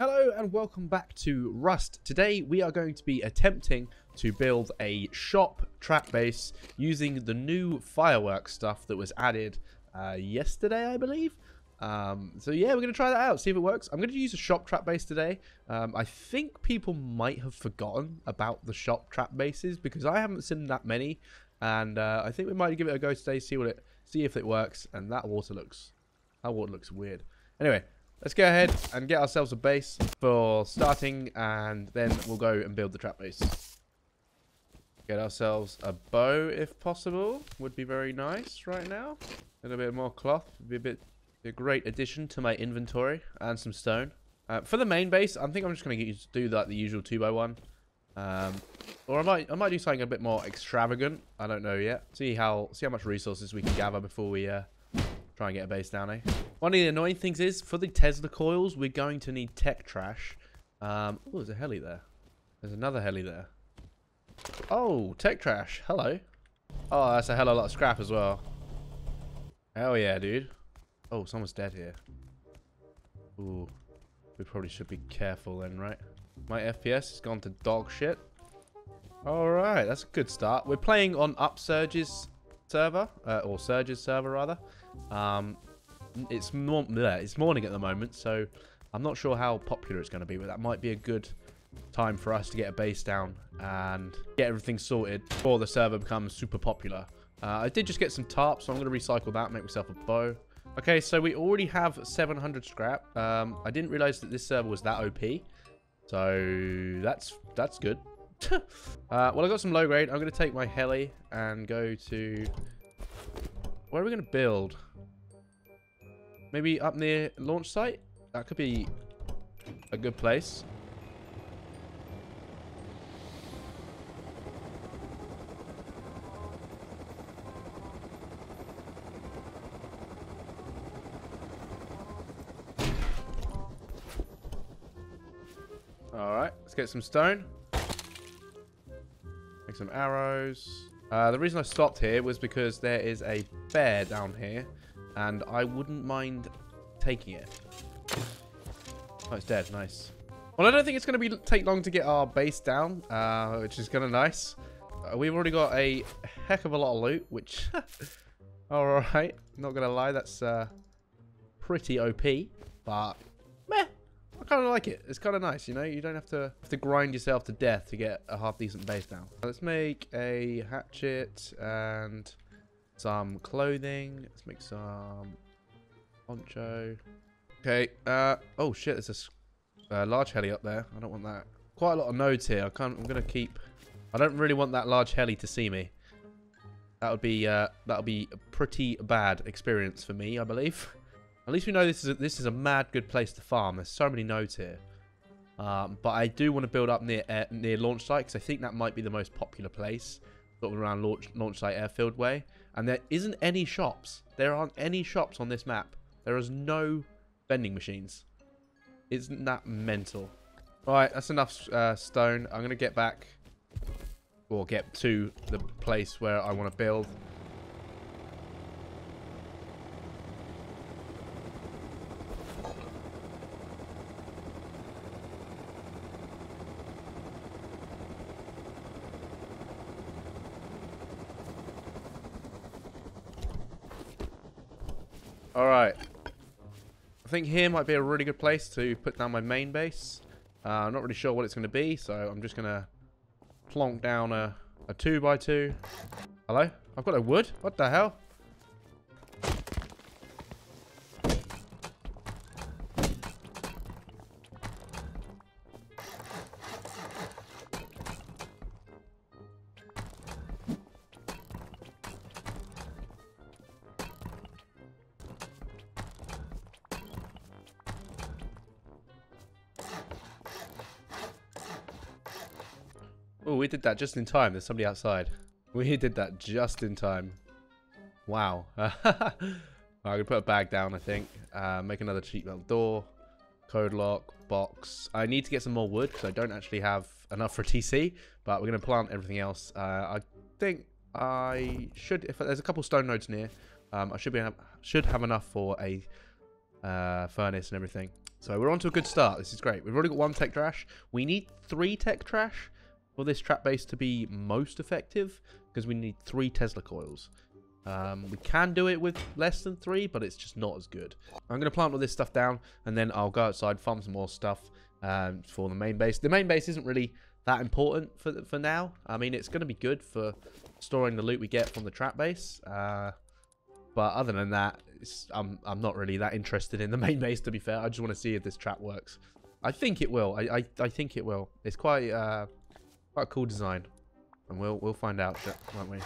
Hello and welcome back to Rust. Today we are going to be attempting to build a shop trap base using the new fireworks stuff that was added uh, yesterday, I believe. Um, so yeah, we're going to try that out, see if it works. I'm going to use a shop trap base today. Um, I think people might have forgotten about the shop trap bases because I haven't seen that many. And uh, I think we might give it a go today, see what it, see if it works. And that water looks, that water looks weird. Anyway, let's go ahead and get ourselves a base for starting. And then we'll go and build the trap base. Get ourselves a bow if possible. Would be very nice right now. A little bit more cloth. Would be a bit a great addition to my inventory and some stone. Uh, for the main base, I think I'm just going to do that the usual 2 by one um, Or I might I might do something a bit more extravagant. I don't know yet. See how see how much resources we can gather before we uh, try and get a base down, eh? One of the annoying things is, for the Tesla coils, we're going to need tech trash. Um, oh, there's a heli there. There's another heli there. Oh, tech trash. Hello. Oh, that's a hell of a lot of scrap as well. Hell yeah, dude. Oh, someone's dead here. Ooh. We probably should be careful then, right? My FPS has gone to dog shit. Alright, that's a good start. We're playing on Upsurge's server, uh, or Surge's server rather. Um, it's, more, it's morning at the moment, so I'm not sure how popular it's going to be, but that might be a good time for us to get a base down and get everything sorted before the server becomes super popular. Uh, I did just get some tarps, so I'm going to recycle that, make myself a bow. Okay, so we already have 700 scrap. Um, I didn't realize that this server was that OP. So that's that's good. uh, well, I got some low grade. I'm going to take my heli and go to... Where are we going to build? Maybe up near launch site? That could be a good place. Alright, let's get some stone. Make some arrows. Uh, the reason I stopped here was because there is a bear down here. And I wouldn't mind taking it. Oh, it's dead. Nice. Well, I don't think it's going to be take long to get our base down, uh, which is kind of nice. Uh, we've already got a heck of a lot of loot, which... Alright, not going to lie, that's uh, pretty OP. But, meh, I kind of like it. It's kind of nice, you know? You don't have to have to grind yourself to death to get a half-decent base down. Let's make a hatchet and some clothing. Let's make some poncho. Okay. Uh, oh, shit. There's a uh, large heli up there. I don't want that. Quite a lot of nodes here. I can't, I'm going to keep... I don't really want that large heli to see me. That would be uh, that would be a pretty bad experience for me, I believe. At least we know this is a, this is a mad good place to farm. There's so many nodes here. Um, but I do want to build up near uh, near launch site because I think that might be the most popular place, sort of around launch launch site airfield way. And there isn't any shops. There aren't any shops on this map. There is no vending machines. Isn't that mental? Right, that's enough uh, stone. I'm gonna get back or get to the place where I want to build. Alright. I think here might be a really good place to put down my main base. Uh, I'm not really sure what it's going to be, so I'm just going to plonk down a, a 2x2. Hello? I've got a wood? What the hell? Oh, we did that just in time. There's somebody outside. We did that just in time. Wow. I'm going to put a bag down, I think. Uh, make another cheap metal door. Code lock. Box. I need to get some more wood because I don't actually have enough for a TC. But we're going to plant everything else. Uh, I think I should... If there's a couple stone nodes near, um, I should be should have enough for a uh, furnace and everything. So we're on to a good start. This is great. We've already got one tech trash. We need three tech trash for this trap base to be most effective because we need three Tesla coils. Um, we can do it with less than three, but it's just not as good. I'm going to plant all this stuff down, and then I'll go outside, farm some more stuff um, for the main base. The main base isn't really that important for for now. I mean, it's going to be good for storing the loot we get from the trap base. Uh, but other than that, I'm I'm not really that interested in the main base. To be fair, I just want to see if this trap works. I think it will. I I, I think it will. It's quite uh quite a cool design, and we'll we'll find out, won't we?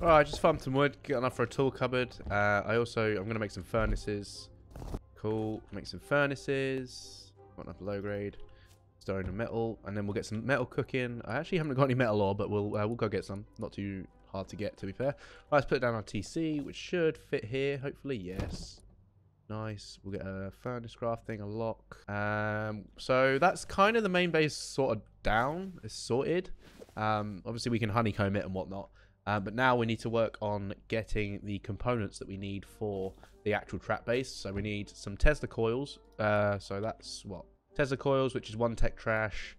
Alright, just farmed some wood, got enough for a tool cupboard. Uh, I also, I'm going to make some furnaces. Cool. Make some furnaces. Got enough low grade. Storing the metal. And then we'll get some metal cooking. I actually haven't got any metal ore, but we'll uh, we'll go get some. Not too hard to get, to be fair. Right, let's put down our TC, which should fit here, hopefully. Yes. Nice. We'll get a furnace crafting, a lock. Um, so that's kind of the main base sort of down. It's sorted. Um, obviously, we can honeycomb it and whatnot. Uh, but now we need to work on getting the components that we need for the actual trap base. So we need some Tesla coils. Uh, so that's what? Tesla coils, which is one tech trash.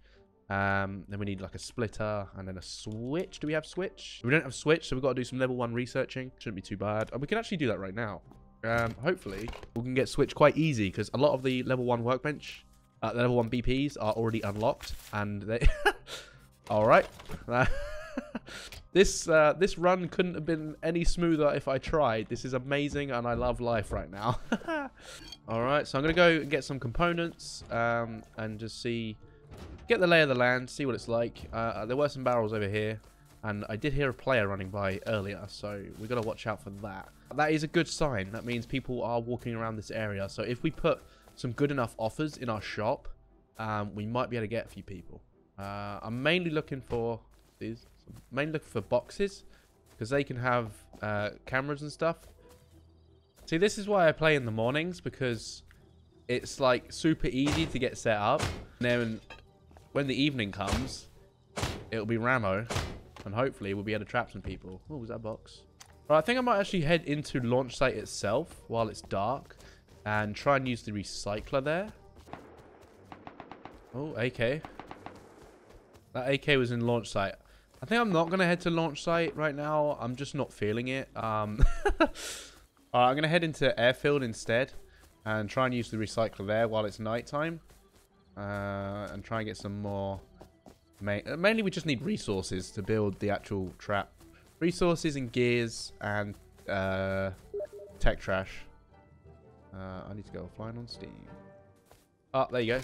Um, then we need like a splitter and then a switch. Do we have switch? We don't have switch, so we've got to do some level one researching. Shouldn't be too bad. And we can actually do that right now. Um, hopefully, we can get switch quite easy because a lot of the level one workbench, uh, the level one BPs are already unlocked. And they... All right. This uh, this run couldn't have been any smoother if I tried. This is amazing and I love life right now. Alright, so I'm going to go and get some components um, and just see, get the lay of the land, see what it's like. Uh, there were some barrels over here and I did hear a player running by earlier, so we got to watch out for that. That is a good sign. That means people are walking around this area. So if we put some good enough offers in our shop, um, we might be able to get a few people. Uh, I'm mainly looking for these mainly looking for boxes because they can have uh, cameras and stuff. See, this is why I play in the mornings because it's like super easy to get set up. And then when the evening comes, it'll be Ramo, and hopefully we'll be able to trap some people. Oh, was that box? Right, I think I might actually head into launch site itself while it's dark and try and use the recycler there. Oh, AK. That AK was in launch site. I think I'm not going to head to launch site right now. I'm just not feeling it. Um, I'm going to head into airfield instead and try and use the recycler there while it's nighttime. Uh, and try and get some more... Ma mainly we just need resources to build the actual trap. Resources and gears and uh, tech trash. Uh, I need to go offline on Steam. Oh, there you go.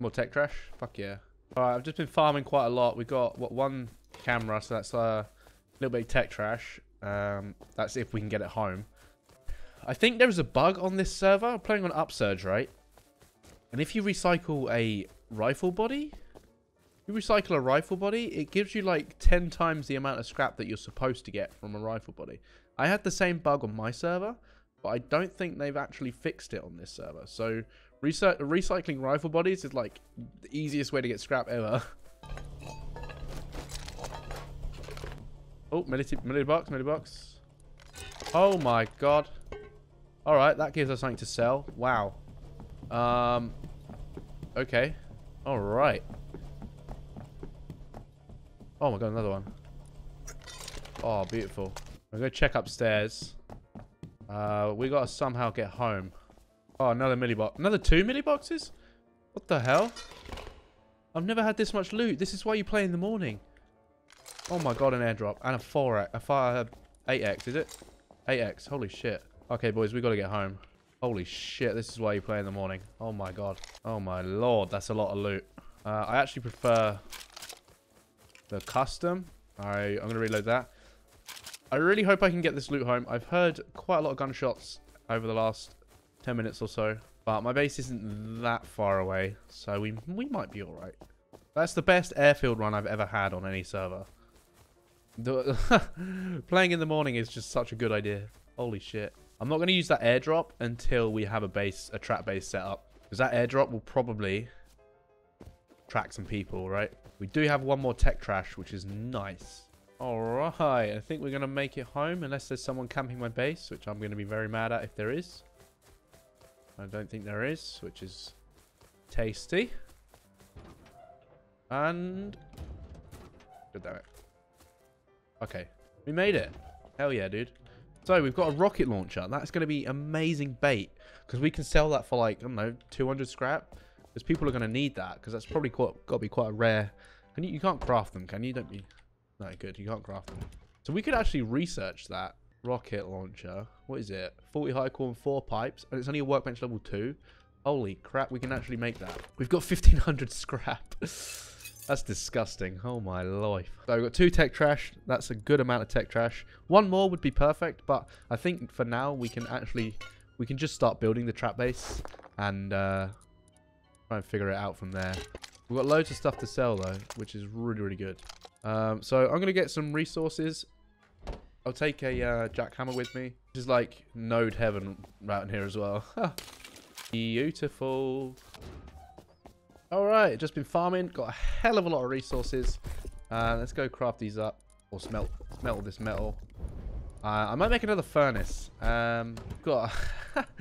More tech trash? Fuck yeah. Alright, I've just been farming quite a lot. We've got, what, one camera, so that's a little bit of tech trash. Um, that's if we can get it home. I think there is a bug on this server. I'm playing on Upsurge, right? And if you recycle a rifle body, you recycle a rifle body, it gives you like 10 times the amount of scrap that you're supposed to get from a rifle body. I had the same bug on my server, but I don't think they've actually fixed it on this server. So Recy recycling rifle bodies is like the easiest way to get scrap ever. oh, military, military box, military box. Oh my god. Alright, that gives us something to sell. Wow. Um, okay. Alright. Oh my god, another one. Oh, beautiful. Going to check upstairs. Uh, we got to somehow get home. Oh, another milli box. Another two milli boxes? What the hell? I've never had this much loot. This is why you play in the morning. Oh my god, an airdrop. And a 4x. A 5, 8x, is it? 8x. Holy shit. Okay, boys, we got to get home. Holy shit, this is why you play in the morning. Oh my god. Oh my lord, that's a lot of loot. Uh, I actually prefer the custom. Alright, I'm going to reload that. I really hope I can get this loot home. I've heard quite a lot of gunshots over the last 10 minutes or so. But my base isn't that far away, so we, we might be alright. That's the best airfield run I've ever had on any server. Playing in the morning is just such a good idea. Holy shit. I'm not going to use that airdrop until we have a base, a trap base set up. Because that airdrop will probably track some people, right? We do have one more tech trash, which is nice. Alright, I think we're going to make it home unless there's someone camping my base, which I'm going to be very mad at if there is. I don't think there is, which is tasty. And... God damn it. Okay. We made it. Hell yeah, dude. So, we've got a rocket launcher. That's going to be amazing bait. Because we can sell that for like, I don't know, 200 scrap. Because people are going to need that. Because that's probably got to be quite a rare... Can you, you can't craft them, can you? Don't be... No, good. You can't craft them. So we could actually research that rocket launcher. What is it? 40 high core and 4 pipes. And it's only a workbench level 2. Holy crap, we can actually make that. We've got 1500 scrap. That's disgusting. Oh my life. So we've got two tech trash. That's a good amount of tech trash. One more would be perfect, but I think for now we can actually we can just start building the trap base and uh, try and figure it out from there. We've got loads of stuff to sell though, which is really, really good. Um, so I'm going to get some resources. I'll take a uh, jackhammer with me. This is like node heaven right in here as well. Beautiful. Alright, just been farming. Got a hell of a lot of resources. Uh, let's go craft these up. Or smelt, smelt this metal. Uh, I might make another furnace. Um, got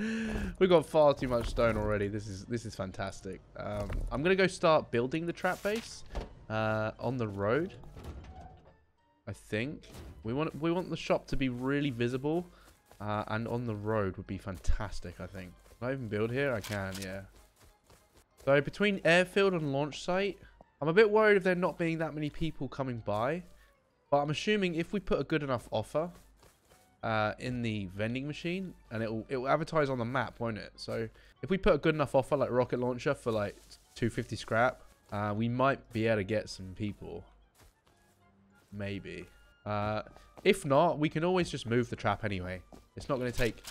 we've got far too much stone already. This is this is fantastic. Um, I'm gonna go start building the trap base uh, on the road. I think we want we want the shop to be really visible, uh, and on the road would be fantastic. I think. Can I even build here? I can. Yeah. So between airfield and launch site, I'm a bit worried of there not being that many people coming by. But I'm assuming if we put a good enough offer uh, in the vending machine, and it will it will advertise on the map, won't it? So if we put a good enough offer like rocket launcher for like 250 scrap, uh, we might be able to get some people. Maybe. Uh, if not, we can always just move the trap anyway. It's not going to take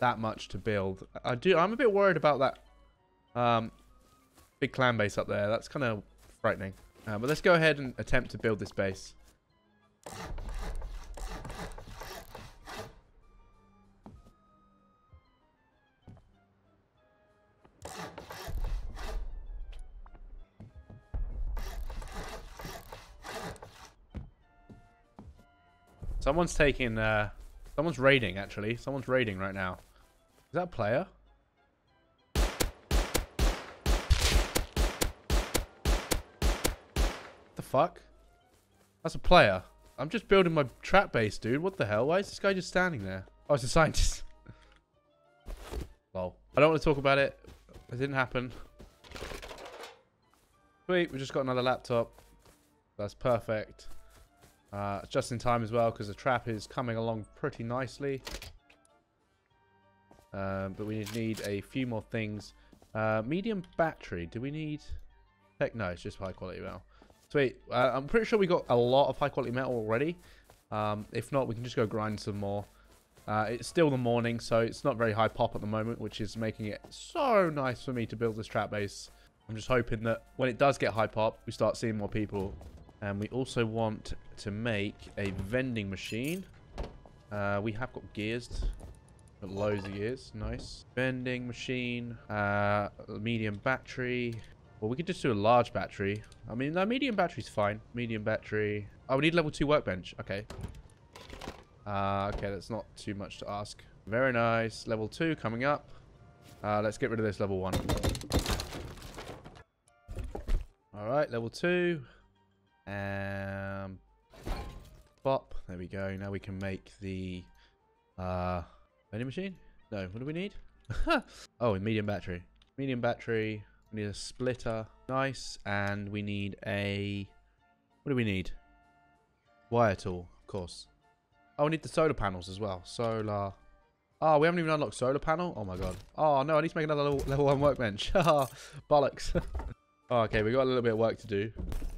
that much to build. I do. I'm a bit worried about that um, big clan base up there. That's kind of frightening. Uh, but let's go ahead and attempt to build this base. Someone's taking, uh, someone's raiding, actually. Someone's raiding right now. Is that a player? the fuck? That's a player. I'm just building my trap base, dude. What the hell? Why is this guy just standing there? Oh, it's a scientist. Lol. I don't want to talk about it. It didn't happen. Sweet, we just got another laptop. That's perfect. Uh, just in time as well because the trap is coming along pretty nicely. Um, but we need a few more things. Uh, medium battery. Do we need... Heck no, it's just high quality metal. Sweet. Uh, I'm pretty sure we got a lot of high quality metal already. Um, if not, we can just go grind some more. Uh, it's still the morning, so it's not very high pop at the moment, which is making it so nice for me to build this trap base. I'm just hoping that when it does get high pop, we start seeing more people and we also want to make a vending machine. Uh, we have got gears. Got loads of gears. Nice. Vending machine. Uh, medium battery. Well, we could just do a large battery. I mean, no, medium battery's fine. Medium battery. Oh, we need level 2 workbench. Okay. Uh, okay, that's not too much to ask. Very nice. Level 2 coming up. Uh, let's get rid of this level 1. Alright, level 2. Um, bop. There we go. Now we can make the uh, vending machine. No, what do we need? oh, a medium battery. Medium battery. We need a splitter. Nice. And we need a... What do we need? Wire tool, of course. Oh, we need the solar panels as well. Solar... Oh, we haven't even unlocked solar panel? Oh my god. Oh no, I need to make another level, level 1 workbench. Bollocks. oh, okay, we got a little bit of work to do.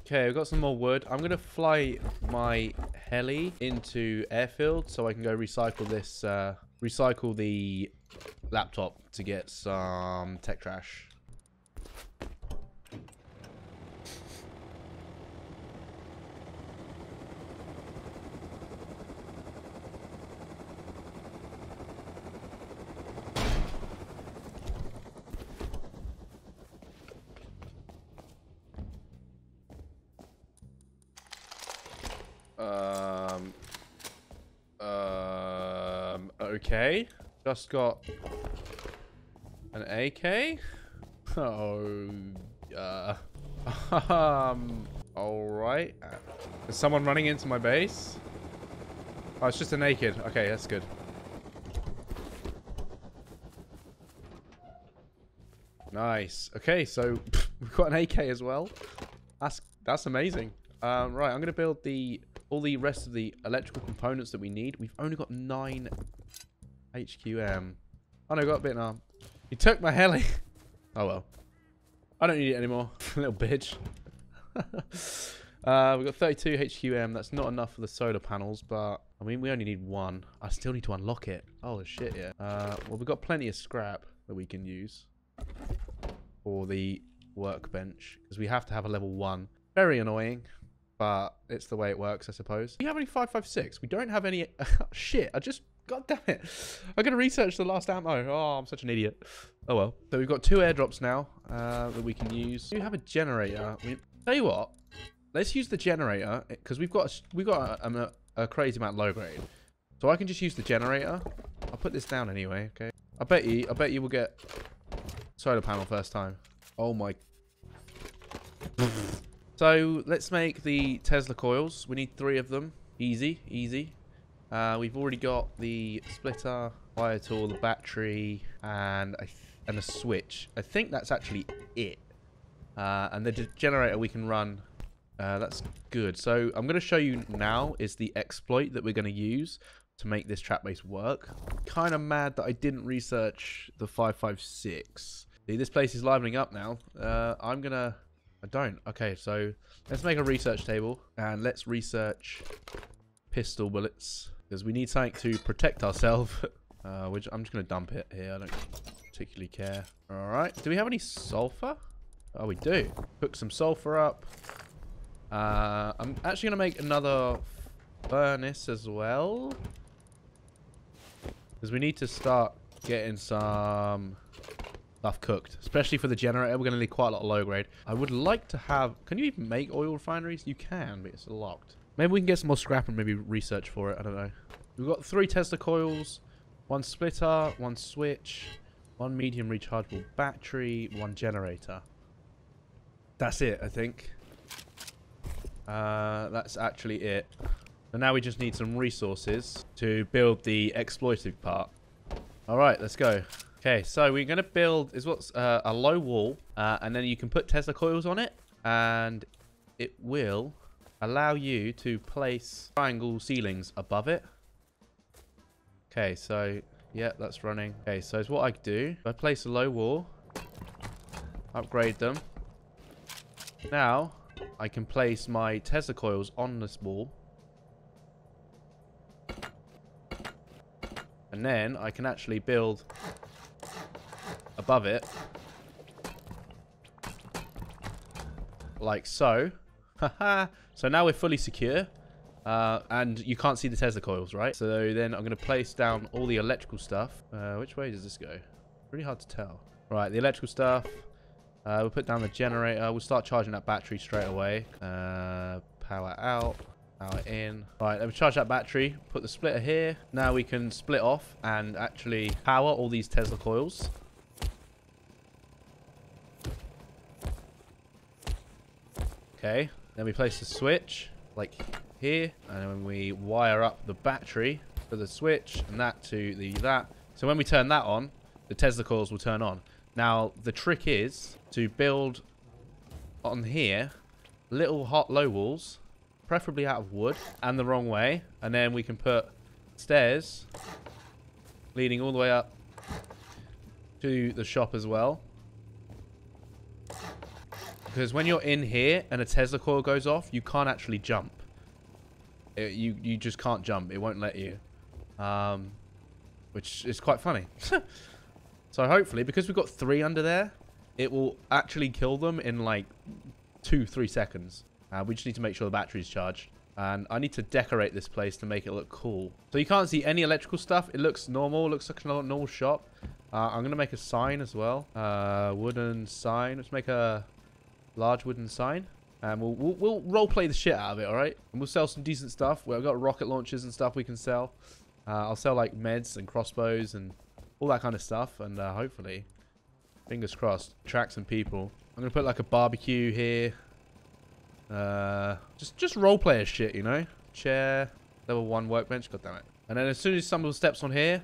Okay, I've got some more wood. I'm going to fly my heli into airfield so I can go recycle this, uh, recycle the laptop to get some tech trash. Okay. Just got an AK? Oh, uh, um, all right. Is someone running into my base? Oh, it's just a naked. Okay, that's good. Nice. Okay, so we've got an AK as well. That's that's amazing. Um, right, I'm gonna build the all the rest of the electrical components that we need. We've only got nine HQM. Oh no, got a bit now. He took my heli. oh well. I don't need it anymore. Little bitch. uh, we've got 32 HQM. That's not enough for the solar panels, but I mean, we only need one. I still need to unlock it. Oh shit, yeah. Uh, well, we've got plenty of scrap that we can use for the workbench because we have to have a level one. Very annoying, but it's the way it works, I suppose. Do you have any 556? We don't have any. shit, I just. God damn it. I'm going to research the last ammo. Oh, I'm such an idiot. Oh well. So we've got two airdrops now uh, that we can use. We have a generator? We, tell you what. Let's use the generator because we've got a, we've got a, a, a crazy amount low grade. So I can just use the generator. I'll put this down anyway, okay? I bet you, I bet you will get solar panel first time. Oh my. so let's make the Tesla coils. We need three of them. Easy, easy. Uh, we've already got the splitter, wire tool, the battery, and a, and a switch. I think that's actually it. Uh, and the generator we can run. Uh, that's good. So I'm going to show you now is the exploit that we're going to use to make this trap base work. Kind of mad that I didn't research the 556. See, this place is livening up now. Uh, I'm going to... I don't. Okay, so let's make a research table and let's research pistol bullets because we need something to protect ourselves. uh, which I'm just going to dump it here. I don't particularly care. All right. Do we have any sulfur? Oh, we do. Cook some sulfur up. Uh, I'm actually going to make another furnace as well. Because we need to start getting some stuff cooked. Especially for the generator. We're going to need quite a lot of low grade. I would like to have... Can you even make oil refineries? You can, but it's locked. Maybe we can get some more scrap and maybe research for it. I don't know. We've got three Tesla coils. One splitter. One switch. One medium rechargeable battery. One generator. That's it, I think. Uh, that's actually it. And now we just need some resources to build the exploitive part. All right, let's go. Okay, so we're going to build is what's uh, a low wall, uh, and then you can put Tesla coils on it, and it will allow you to place triangle ceilings above it. Okay, so yeah, that's running. Okay, so it's what I do. I place a low wall, upgrade them. Now I can place my Tesla coils on this wall And then I can actually build above it. Like so. so now we're fully secure. Uh, and you can't see the Tesla coils, right? So then I'm going to place down all the electrical stuff. Uh, which way does this go? Really hard to tell. Right, the electrical stuff. Uh, we'll put down the generator. We'll start charging that battery straight away. Uh, power out. Power in. Right, let me charge that battery. Put the splitter here. Now we can split off and actually power all these Tesla coils. Okay, then we place the switch like here, and then we wire up the battery for the switch and that to the that. So when we turn that on, the Tesla coils will turn on. Now the trick is to build on here little hot low walls preferably out of wood and the wrong way. And then we can put stairs leading all the way up to the shop as well. Because when you're in here and a Tesla coil goes off, you can't actually jump. It, you, you just can't jump. It won't let you. Um, which is quite funny. so hopefully, because we've got three under there, it will actually kill them in like two, three seconds. Uh, we just need to make sure the battery's charged. And I need to decorate this place to make it look cool. So you can't see any electrical stuff. It looks normal. Looks like a normal shop. Uh, I'm going to make a sign as well. Uh, wooden sign. Let's make a large wooden sign. And we'll, we'll, we'll role play the shit out of it, alright? And we'll sell some decent stuff. We've got rocket launchers and stuff we can sell. Uh, I'll sell like meds and crossbows and all that kind of stuff. And uh, hopefully Fingers crossed. Track some people. I'm gonna put like a barbecue here. Uh, just just role player shit, you know. Chair, level one workbench. God damn it. And then as soon as someone steps on here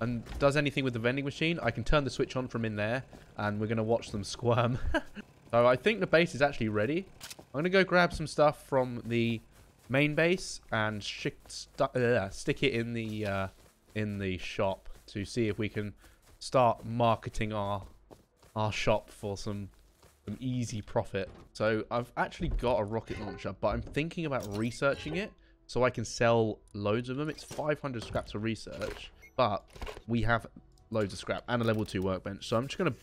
and does anything with the vending machine, I can turn the switch on from in there, and we're gonna watch them squirm. so I think the base is actually ready. I'm gonna go grab some stuff from the main base and uh, stick it in the uh, in the shop to see if we can start marketing our our shop for some some easy profit. So I've actually got a rocket launcher, but I'm thinking about researching it so I can sell loads of them. It's 500 scraps to research, but we have loads of scrap and a level 2 workbench. So I'm just going to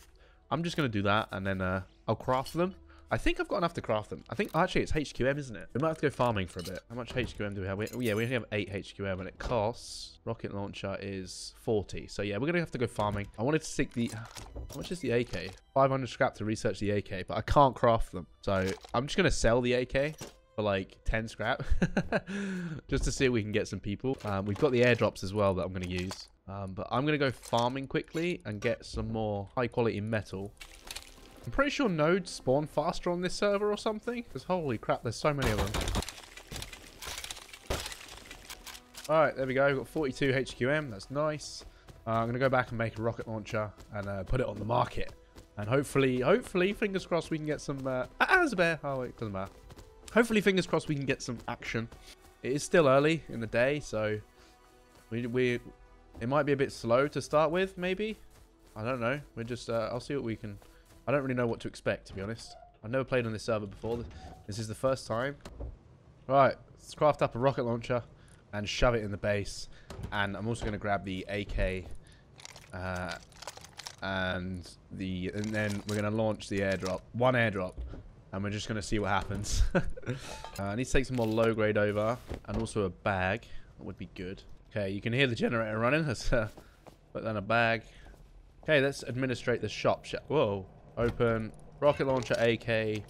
I'm just going to do that and then uh, I'll craft them I think I've got enough to craft them. I think, actually, it's HQM, isn't it? We might have to go farming for a bit. How much HQM do we have? We, yeah, we only have 8 HQM, and it costs... Rocket launcher is 40. So, yeah, we're going to have to go farming. I wanted to stick the... How much is the AK? 500 scrap to research the AK, but I can't craft them. So, I'm just going to sell the AK for like 10 scrap just to see if we can get some people. Um, we've got the airdrops as well that I'm going to use. Um, but I'm going to go farming quickly and get some more high quality metal. I'm pretty sure nodes spawn faster on this server or something. Because holy crap, there's so many of them. Alright, there we go. We've got 42 HQM. That's nice. Uh, I'm going to go back and make a rocket launcher and uh, put it on the market. And hopefully, hopefully, fingers crossed, we can get some... Uh, ah, a bear. Oh, wait, doesn't matter. Hopefully, fingers crossed, we can get some action. It is still early in the day, so... We, we It might be a bit slow to start with, maybe. I don't know. We're just... Uh, I'll see what we can... I don't really know what to expect, to be honest. I've never played on this server before. This is the first time. Right, let's craft up a rocket launcher and shove it in the base. And I'm also going to grab the AK uh, and the and then we're going to launch the airdrop. One airdrop. And we're just going to see what happens. uh, I need to take some more low grade over and also a bag. That would be good. Okay, you can hear the generator running. Let's uh, put that in a bag. Okay, let's administrate the shop. Whoa. Open rocket launcher AK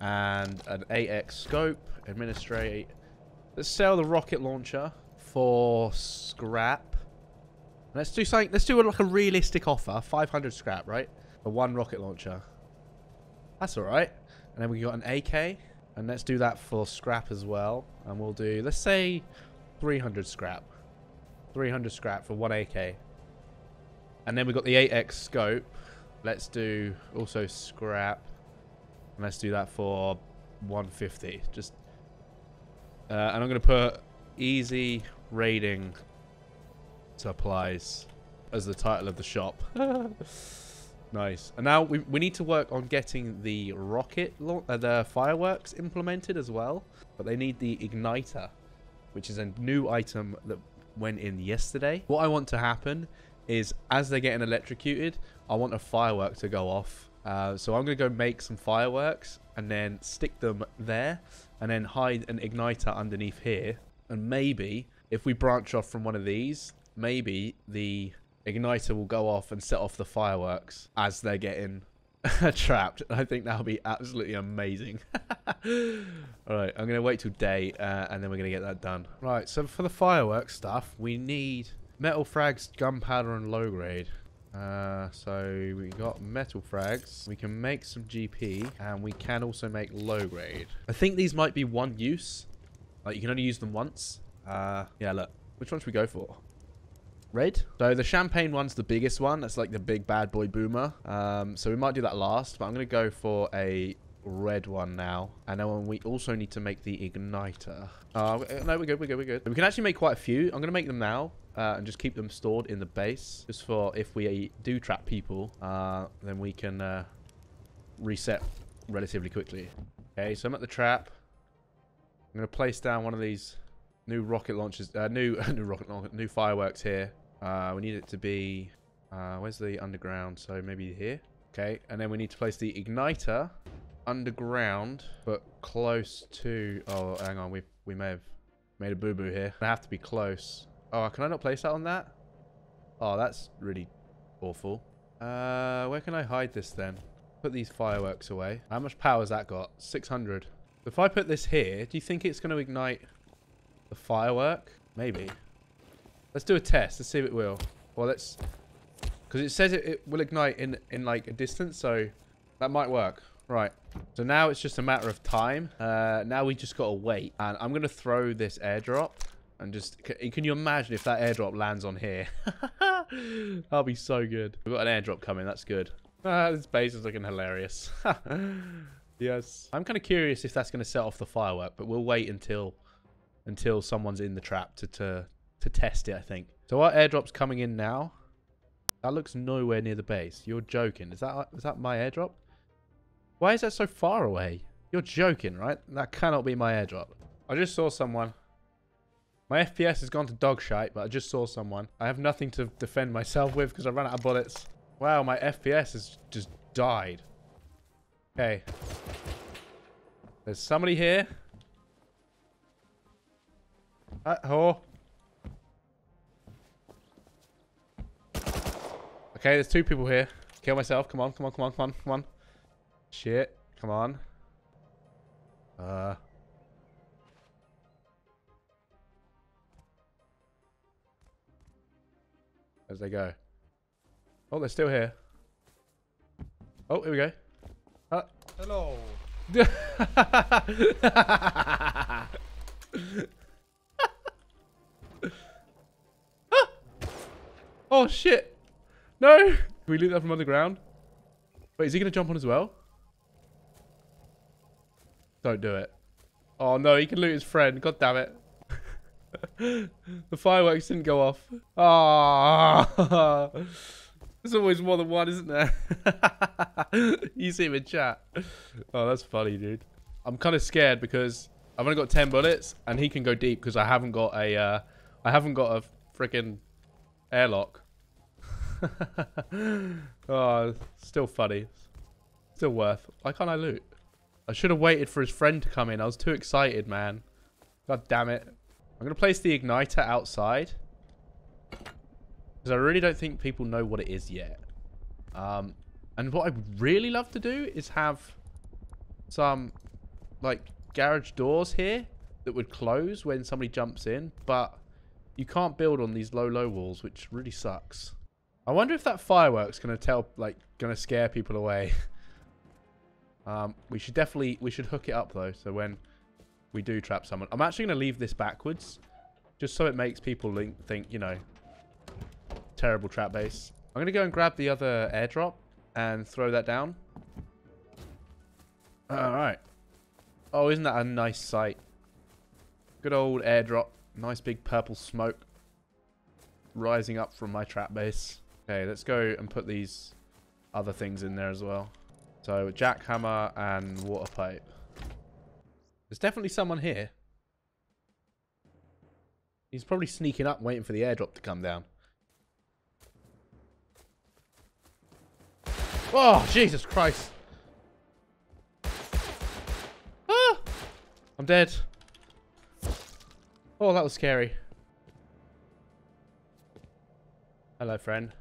and an 8x scope. Administrate. Let's sell the rocket launcher for scrap. Let's do something. Let's do like a realistic offer. 500 scrap, right? For one rocket launcher. That's all right. And then we got an AK. And let's do that for scrap as well. And we'll do, let's say 300 scrap. 300 scrap for one AK. And then we've got the 8x scope. Let's do also scrap. And let's do that for 150. Just, uh, and I'm going to put easy raiding supplies as the title of the shop. nice. And now we, we need to work on getting the rocket, uh, the fireworks implemented as well. But they need the igniter, which is a new item that went in yesterday. What I want to happen is as they're getting electrocuted, I want a firework to go off. Uh, so I'm going to go make some fireworks and then stick them there and then hide an igniter underneath here. And maybe if we branch off from one of these, maybe the igniter will go off and set off the fireworks as they're getting trapped. I think that'll be absolutely amazing. Alright, I'm going to wait till day uh, and then we're going to get that done. Right, so for the fireworks stuff, we need metal frags, gunpowder and low grade. Uh, so we got metal frags. We can make some GP, and we can also make low grade. I think these might be one use. Like you can only use them once. Uh, yeah, look. Which one should we go for? Red. So the champagne one's the biggest one. That's like the big bad boy boomer. Um, so we might do that last, but I'm gonna go for a red one now. And then we also need to make the igniter. Uh, no, we're good, we're good, we're good. We can actually make quite a few. I'm going to make them now uh, and just keep them stored in the base. Just for if we do trap people, uh, then we can uh, reset relatively quickly. Okay, so I'm at the trap. I'm going to place down one of these new rocket launchers, uh, new new rocket new fireworks here. Uh, we need it to be, uh, where's the underground? So maybe here. Okay, and then we need to place the igniter underground, but close to... Oh, hang on. We, we may have made a boo-boo here. I have to be close. Oh, can I not place that on that? Oh, that's really awful. Uh, where can I hide this then? Put these fireworks away. How much power has that got? 600. If I put this here, do you think it's going to ignite the firework? Maybe. Let's do a test. Let's see if it will. Well, let's Because it says it, it will ignite in, in like a distance, so that might work. Right. So now it's just a matter of time. Uh, now we just got to wait. And I'm going to throw this airdrop. And just, can you imagine if that airdrop lands on here? That'll be so good. We've got an airdrop coming. That's good. Ah, this base is looking hilarious. yes. I'm kind of curious if that's going to set off the firework, but we'll wait until until someone's in the trap to, to, to test it, I think. So our airdrop's coming in now. That looks nowhere near the base. You're joking. Is that is that my airdrop? Why is that so far away? You're joking, right? That cannot be my airdrop. I just saw someone. My FPS has gone to dog shite, but I just saw someone. I have nothing to defend myself with because I ran out of bullets. Wow, my FPS has just died. Okay. There's somebody here. Uh, oh. Okay, there's two people here. Kill myself. Come on, come on, come on, come on, come on. Shit. Come on. Uh. As they go. Oh, they're still here. Oh, here we go. Uh. Hello. oh shit! No! Can we loot that from underground? Wait, is he gonna jump on as well? Don't do it. Oh no, he can loot his friend. God damn it. the fireworks didn't go off. Ah. There's always more than one, isn't there? you see him in chat. Oh, that's funny, dude. I'm kind of scared because I've only got 10 bullets and he can go deep because I haven't got a, uh, I haven't got a freaking airlock. oh, still funny. Still worth. Why can't I loot? I should have waited for his friend to come in. I was too excited, man. God damn it. I'm going to place the igniter outside. Because I really don't think people know what it is yet. Um, and what I'd really love to do is have some, like, garage doors here that would close when somebody jumps in. But you can't build on these low, low walls, which really sucks. I wonder if that firework's to tell, like, to scare people away. um, we should definitely, we should hook it up, though. So when we do trap someone. I'm actually to leave this backwards. Just so it makes people think, you know, terrible trap base. I'm to go and grab the other airdrop and throw that down. Alright. Oh, isn't that a nice sight? Good old airdrop. Nice big purple smoke rising up from my trap base. Okay, let's go and put these other things in there as well. So, jackhammer and water pipe. There's definitely someone here. He's probably sneaking up waiting for the airdrop to come down. Oh, Jesus Christ. Ah! I'm dead. Oh, that was scary. Hello, friend.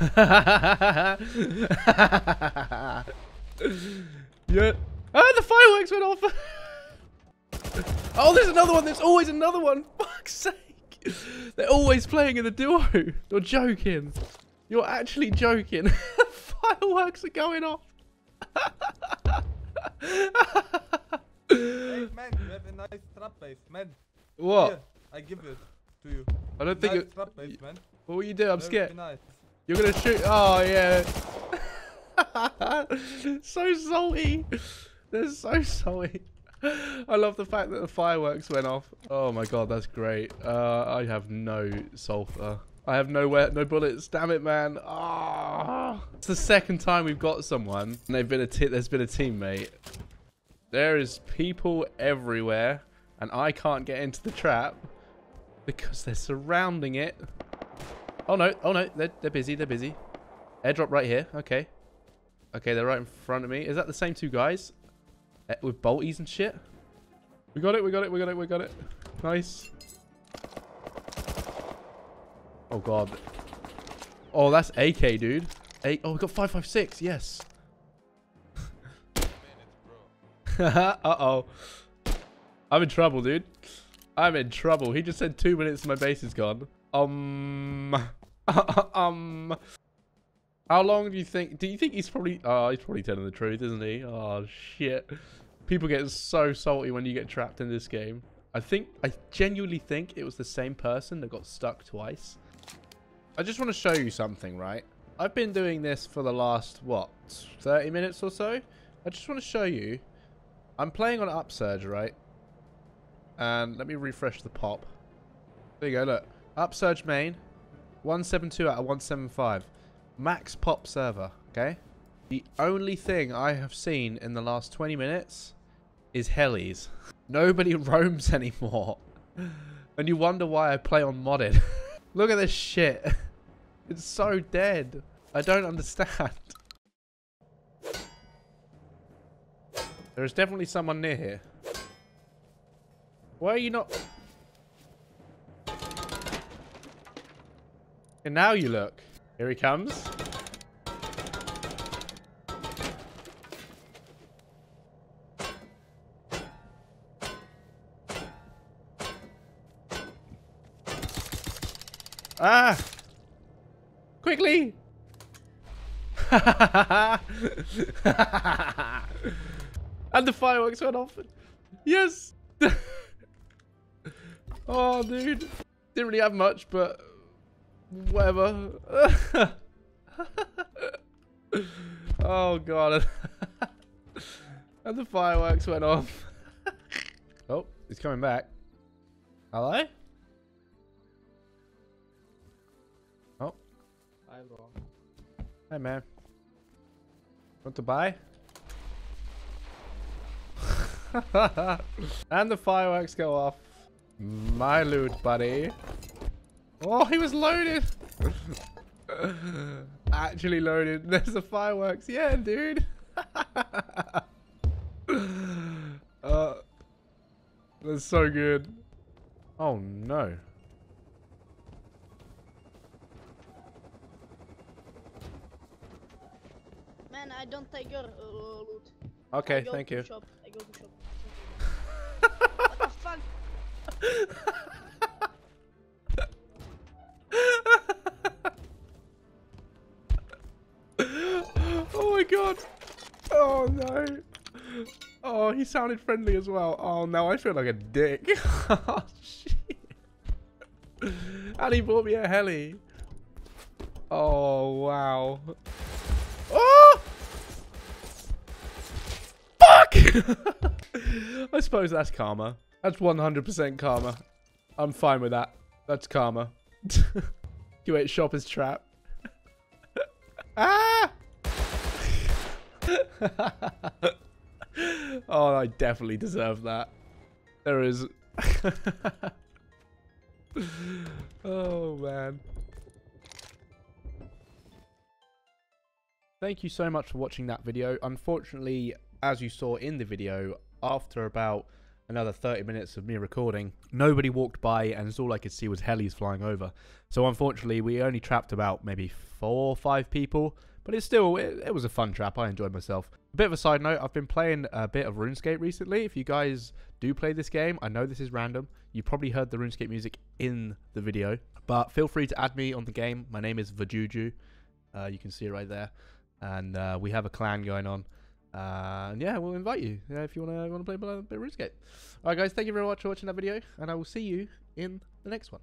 yeah. Ah, the fireworks went off. oh, there's another one. There's always another one. Fuck's sake. They're always playing in the duo. You're joking. You're actually joking. Fireworks are going off. hey, man, you have a nice trap base, man. What? Here, I give it to you. I don't think nice it... trap base, man. What will you do? I'm scared. Nice. You're gonna shoot. Oh yeah. so salty. They're so salty. I love the fact that the fireworks went off. Oh my god, that's great. Uh, I have no sulfur. I have nowhere, no bullets. Damn it, man. Ah, oh. It's the second time we've got someone, and they've been a there's been a teammate. There is people everywhere, and I can't get into the trap because they're surrounding it. Oh no, oh no, they're, they're busy, they're busy. Airdrop right here, okay. Okay, they're right in front of me. Is that the same two guys? Uh, with bolties and shit? We got it, we got it, we got it, we got it. Nice. Oh god. Oh, that's AK, dude. A oh, we got 556, yes. Uh-oh. I'm in trouble, dude. I'm in trouble. He just said two minutes and my base is gone. Um... um, how long do you think? Do you think he's probably? Oh, he's probably telling the truth, isn't he? Oh shit! People get so salty when you get trapped in this game. I think I genuinely think it was the same person that got stuck twice. I just want to show you something, right? I've been doing this for the last what 30 minutes or so. I just want to show you. I'm playing on Upsurge, right? And let me refresh the pop. There you go. Look, Upsurge main, 172 out of 175 max pop server, okay? The only thing I have seen in the last 20 minutes is helis. Nobody roams anymore. And you wonder why I play on modded. Look at this shit. It's so dead. I don't understand. There is definitely someone near here. Why are you not... And now you look. Here he comes. Ah! Quickly! and the fireworks went off. Yes! oh, dude. Didn't really have much, but whatever. oh, God. and the fireworks went off. oh, he's coming back. Hello? Oh. Hi, bro. Hey, man. Want to buy? and the fireworks go off. My loot, buddy. Oh, he was loaded. Actually loaded. There's the fireworks. Yeah, dude. uh, that's so good. Oh, no. Man, I don't take your uh, loot. I Okay, go thank to you. Shop. I go to shop. what the fuck? my god. Oh no. Oh, he sounded friendly as well. Oh no, I feel like a dick. oh shit. And he bought me a heli. Oh wow. Oh! Fuck! I suppose that's karma. That's 100% karma. I'm fine with that. That's karma. you ate shopper's trap. ah! oh, I definitely deserve that. There is. oh, man. Thank you so much for watching that video. Unfortunately, as you saw in the video, after about another 30 minutes of me recording, nobody walked by and all I could see was helis flying over. So unfortunately, we only trapped about maybe four or five people, but it's still, it, it was a fun trap. I enjoyed myself. A bit of a side note, I've been playing a bit of RuneScape recently. If you guys do play this game, I know this is random. You probably heard the RuneScape music in the video, but feel free to add me on the game. My name is Vajuju. Uh, you can see it right there. And uh, we have a clan going on. Uh, and yeah, we'll invite you uh, if you want to want to play a bit of RuneScape. All right, guys, thank you very much for watching that video, and I will see you in the next one.